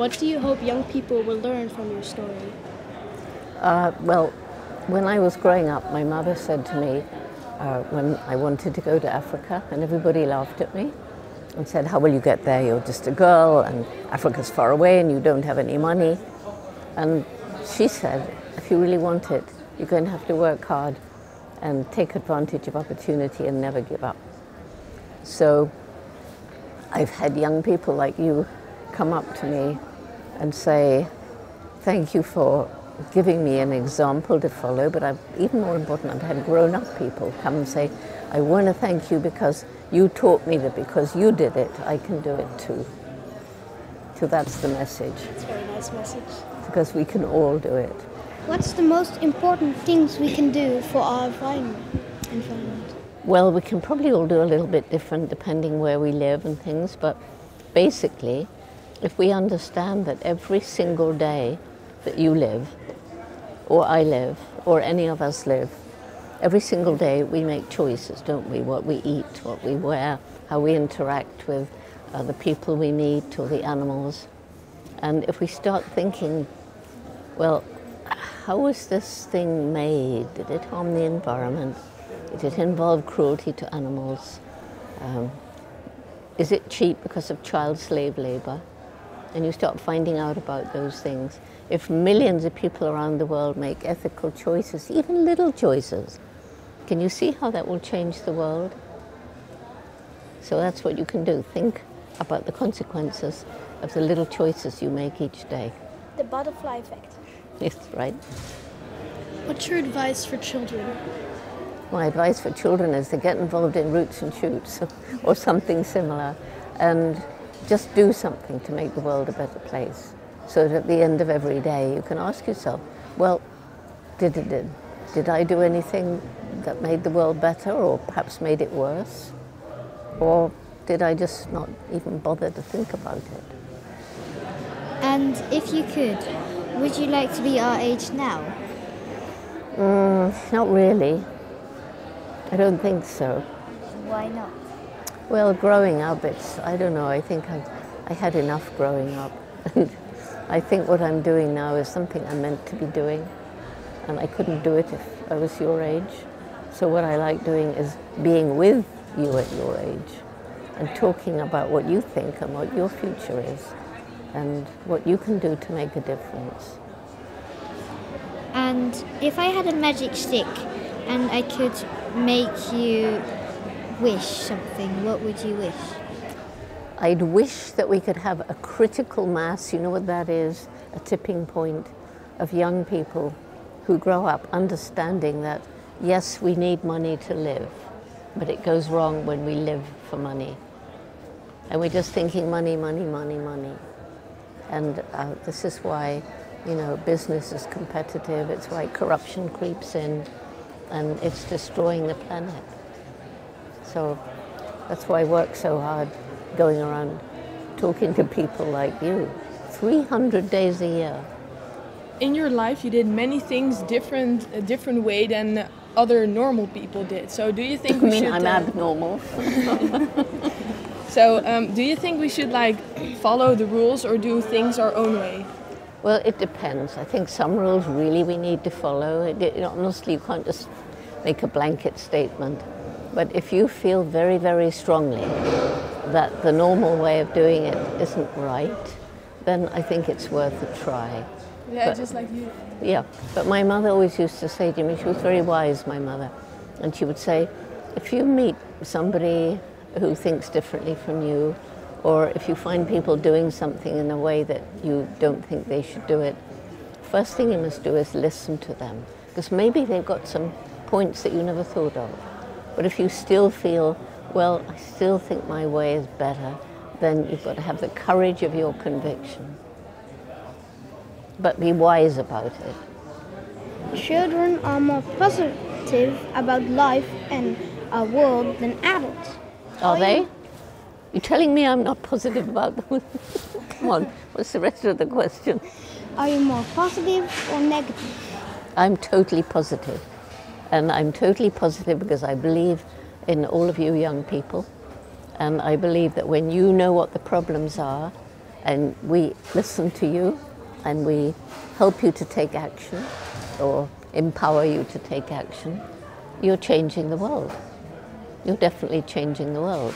What do you hope young people will learn from your story? Uh, well, when I was growing up, my mother said to me uh, when I wanted to go to Africa, and everybody laughed at me and said, How will you get there? You're just a girl, and Africa's far away, and you don't have any money. And she said, If you really want it, you're going to have to work hard and take advantage of opportunity and never give up. So I've had young people like you come up to me and say, Thank you for giving me an example to follow, but I've, even more important, I've had grown up people come and say, I want to thank you because you taught me that because you did it, I can do it too. So that's the message. It's a very nice message. Because we can all do it. What's the most important things we can do for our environment? environment? Well, we can probably all do a little bit different depending where we live and things, but basically, if we understand that every single day that you live, or I live, or any of us live, every single day we make choices, don't we? What we eat, what we wear, how we interact with uh, the people we meet or the animals. And if we start thinking, well, how was this thing made? Did it harm the environment? Did it involve cruelty to animals? Um, is it cheap because of child slave labor? And you start finding out about those things. If millions of people around the world make ethical choices, even little choices, can you see how that will change the world? So that's what you can do. Think about the consequences of the little choices you make each day. The butterfly effect. Yes, right. What's your advice for children? My advice for children is to get involved in roots and shoots or something similar and just do something to make the world a better place. So that at the end of every day you can ask yourself, well, did, did, did I do anything that made the world better or perhaps made it worse? Or did I just not even bother to think about it? And if you could, would you like to be our age now? Mm, not really. I don't think so. Why not? Well, growing up, it's, I don't know, I think I, I had enough growing up. I think what I'm doing now is something I'm meant to be doing. And I couldn't do it if I was your age. So what I like doing is being with you at your age and talking about what you think and what your future is and what you can do to make a difference. And if I had a magic stick and I could make you wish something, what would you wish? I'd wish that we could have a critical mass, you know what that is? A tipping point of young people who grow up understanding that, yes, we need money to live, but it goes wrong when we live for money. And we're just thinking money, money, money, money. And uh, this is why, you know, business is competitive. It's why corruption creeps in and it's destroying the planet. So that's why I work so hard going around talking to people like you. 300 days a year. In your life, you did many things different, a different way than other normal people did. So, do you think I we mean, should? I'm uh, abnormal. so, um, do you think we should like follow the rules or do things our own way? Well, it depends. I think some rules really we need to follow. It, it- honestly, you can't just make a blanket statement. But if you feel very, very strongly that the normal way of doing it isn't right, then I think it's worth a try. Yeah, But- just like you. Yeah, but my mother always used to say to me, she was very wise, my mother, and she would say, if you meet somebody who thinks differently from you, or if you find people doing something in a way that you don't think they should do it, first thing you must do is listen to them, because maybe they've got some points that you never thought of. But if you still feel, well, I still think my way is better, then you've got to have the courage of your conviction. But be wise about it. Children are more positive about life and our world than adults. Are they? You're telling me I'm not positive about them? Come on, what's the rest of the question? Are you more positive or negative? I'm totally positive. And I'm totally positive because I believe in all of you young people. And I believe that when you know what the problems are, and we listen to you and we help you to take action or empower you to take action, you're changing the world. You're definitely changing the world.